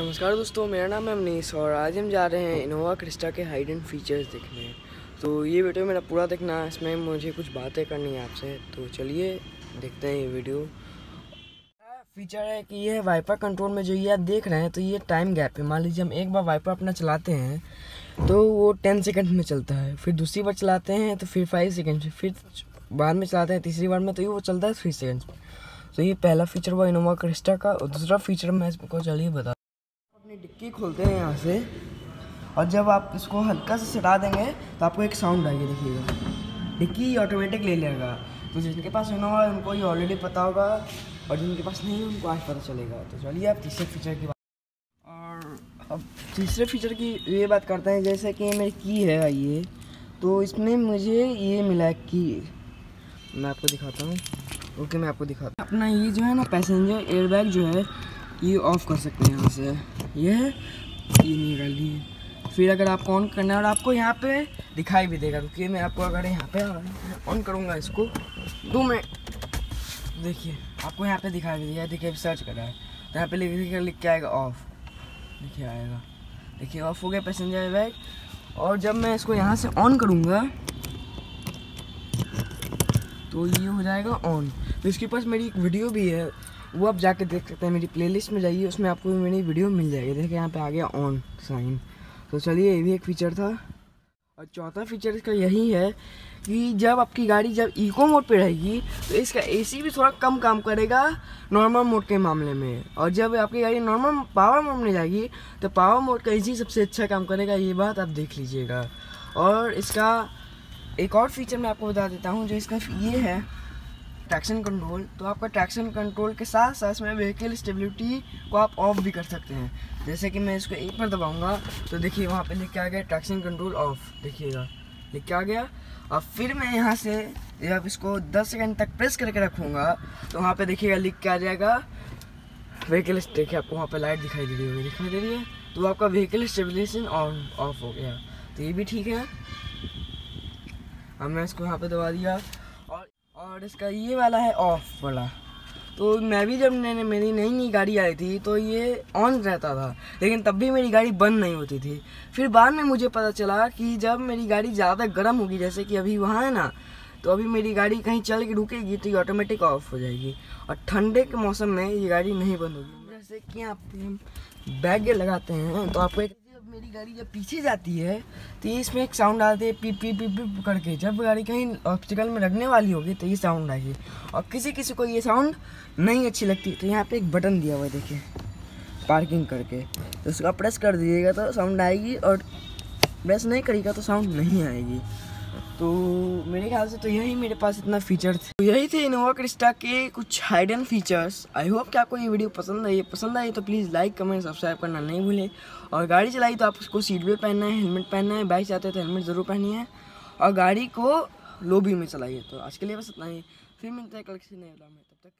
नमस्कार दोस्तों, मेरा नाम है अमनीस और आज हम जा रहे हैं इनोवा क्रिस्टा के हाइड एंड फीचर्स देखने। तो ये वीडियो मेरा पूरा देखना, इसमें मुझे कुछ बातें करनी है आपसे। तो चलिए देखते हैं ये वीडियो फीचर है कि ये वाइपर कंट्रोल में जो ये आप देख रहे हैं तो ये टाइम गैप है। मान लीजिए हम एक बार वाइपर अपना चलाते हैं तो वो टेन सेकेंड में चलता है। फिर दूसरी बार चलाते हैं तो फिर फाइव सेकेंड फिर बाद में चलाते हैं, तीसरी बार में तो ये वो चलता है थ्री सेकेंड तो ये पहला फीचर हुआ इनोवा क्रिस्टा का, और दूसरा फीचर मैं इसको चलिए बता डिक्की खोलते हैं यहाँ से। और जब आप इसको हल्का से सटा देंगे तो आपको एक साउंड आएगी, देखिएगा। डिक्की ऑटोमेटिक ले लेगा। तो जिनके पास इनोवा है, उनको ये ऑलरेडी पता होगा, और जिनके पास नहीं है, उनको आज पता चलेगा। तो चलिए आप तीसरे फीचर की बात और अब तीसरे फीचर की ये बात करते हैं, जैसे कि मेरी की है ये तो इसमें मुझे ये मिला है की। मैं आपको दिखाता हूँ। ओके, मैं आपको दिखाता हूँ। अपना ये जो है ना पैसेंजर एयरबैग जो है ये ऑफ़ कर सकते हैं यहाँ से। ये है ये नहीं लिए फिर अगर आपको ऑन करना है और आपको यहाँ पे दिखाई भी देगा, रुकिए, मैं आपको अगर यहाँ पे ऑन करूँगा इसको। दो मिनट। देखिए, आपको यहाँ पे दिखाई भी देगा। देखिए सर्च कर है। तो यहाँ पे लिख लिख के आएगा ऑफ़ देखिए, आएगा। देखिए ऑफ़ हो गया पैसेंजर बैग और जब मैं इसको यहाँ से ऑन करूँगा तो ये हो जाएगा ऑन इसके पास मेरी एक वीडियो भी है। वो आप जाके देख सकते हैं, मेरी प्लेलिस्ट में जाइए, उसमें आपको मेरी वीडियो मिल जाएगी। देखिए यहाँ पे आ गया ऑन साइन तो चलिए, ये भी एक फ़ीचर था। और चौथा फीचर इसका यही है कि जब आपकी गाड़ी जब इको मोड पे रहेगी तो इसका एसी भी थोड़ा कम काम करेगा नॉर्मल मोड के मामले में। और जब आपकी गाड़ी नॉर्मल पावर मोड में जाएगी तो पावर मोड का एसी सबसे अच्छा काम करेगा, ये बात आप देख लीजिएगा। और इसका एक और फीचर मैं आपको बता देता हूँ, जो इसका ये है। ट्रैक्शन कंट्रोल तो आपका ट्रैक्शन कंट्रोल के साथ साथ इसमें व्हीकल स्टेबिलिटी को आप ऑफ़ भी कर सकते हैं। जैसे कि मैं इसको एक बार दबाऊँगा तो देखिए वहाँ पे लिख के आ गया ट्रैक्शन कंट्रोल ऑफ़ देखिएगा। लिख के आ गया। और फिर मैं यहाँ से जब इसको 10 सेकंड तक प्रेस करके रखूँगा तो वहाँ पे देखिएगा लिख के आ जाएगा। व्हीकल देखिए आपको वहाँ पे लाइट दिखाई दे रही होगी, दिखाई दे रही है। तो आपका व्हीकल स्टेबिलेशन ऑन ऑफ़ हो गया। तो ये भी ठीक है। अब मैं इसको यहाँ पे दबा दिया। और इसका ये वाला है ऑफ़ वाला। तो मैं भी जब मैंने, मेरी नई नई गाड़ी आई थी तो ये ऑन रहता था। लेकिन तब भी मेरी गाड़ी बंद नहीं होती थी। फिर बाद में मुझे पता चला कि जब मेरी गाड़ी ज़्यादा गर्म होगी, जैसे कि अभी वहाँ है ना तो अभी मेरी गाड़ी कहीं चल के रुकेगी तो ये ऑटोमेटिक ऑफ़ हो जाएगी। और ठंडे के मौसम में ये गाड़ी नहीं बंद होगी। जैसे कि आप बैग लगाते हैं तो आपको एक मेरी गाड़ी जब पीछे जाती है तो ये इसमें एक साउंड आती है पी पी पी पी करके। जब गाड़ी कहीं ऑब्स्टिकल में रखने वाली होगी तो ये साउंड आएगी। और किसी किसी को ये साउंड नहीं अच्छी लगती तो यहाँ पे एक बटन दिया हुआ है, देखिए पार्किंग करके। तो उसका प्रेस कर दीजिएगा तो साउंड आएगी, और प्रेस नहीं करिएगा तो साउंड नहीं आएगी। तो मेरे ख्याल से तो यही मेरे पास इतना फीचर थे। तो यही थे इनोवा क्रिस्टा के कुछ हाइडन फीचर्स आई होप कि आपको ये वीडियो पसंद आई। पसंद आई तो प्लीज़ लाइक कमेंट सब्सक्राइब करना नहीं भूलें। और गाड़ी चलाई तो आप उसको सीट बेल्ट पहनना है हेलमेट पहनना है बाइक चाहते हैं तो हेलमेट ज़रूर पहनी है। और गाड़ी को लोबी में चलाइए। तो आज के लिए बस इतना ही। फिर मिलते हैं कल किसी नए तब तक